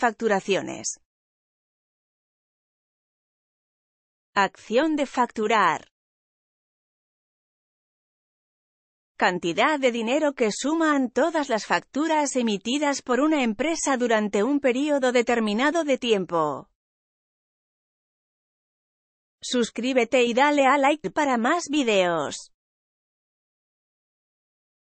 facturaciones. Acción de facturar. Cantidad de dinero que suman todas las facturas emitidas por una empresa durante un periodo determinado de tiempo. Suscríbete y dale a like para más videos.